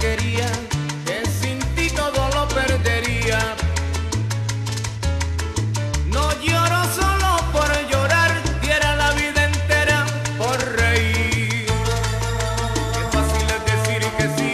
quería, que sin ti todo lo perdería. No lloro solo por llorar, diera la vida entera por reír. Qué fácil es decir que sí.